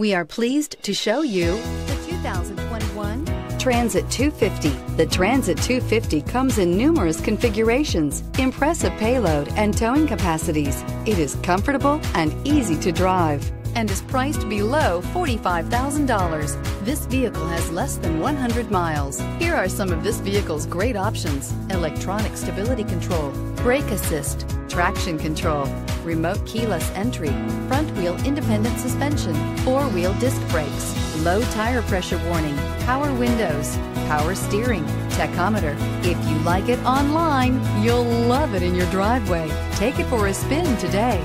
We are pleased to show you the 2021 Transit 250. The Transit 250 comes in numerous configurations, impressive payload, and towing capacities. It is comfortable and easy to drive and is priced below $45,000. This vehicle has less than 100 miles. Here are some of this vehicle's great options. Electronic stability control, brake assist, traction control, remote keyless entry, front wheel independent suspension, four wheel disc brakes, low tire pressure warning, power windows, power steering, tachometer. If you like it online, you'll love it in your driveway. Take it for a spin today.